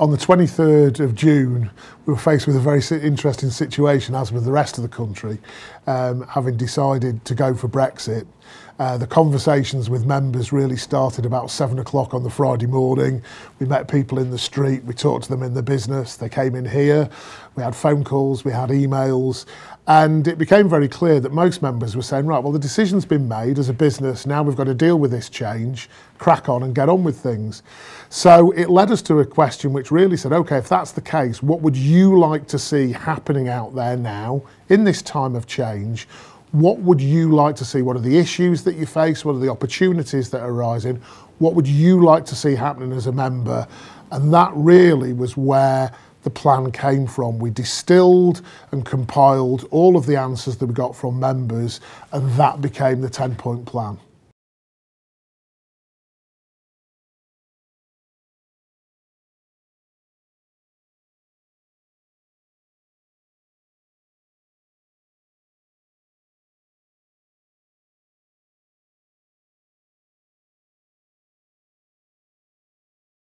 on the 23rd of June, we were faced with a very interesting situation, as with the rest of the country, um, having decided to go for Brexit. Uh, the conversations with members really started about seven o'clock on the Friday morning. We met people in the street, we talked to them in the business, they came in here, we had phone calls, we had emails, and it became very clear that most members were saying, right, well, the decision's been made as a business, now we've got to deal with this change, crack on and get on with things. So it led us to a question which really said, okay, if that's the case, what would you like to see happening out there now in this time of change? What would you like to see? What are the issues that you face? What are the opportunities that are arising? What would you like to see happening as a member? And that really was where the plan came from. We distilled and compiled all of the answers that we got from members, and that became the 10 point plan.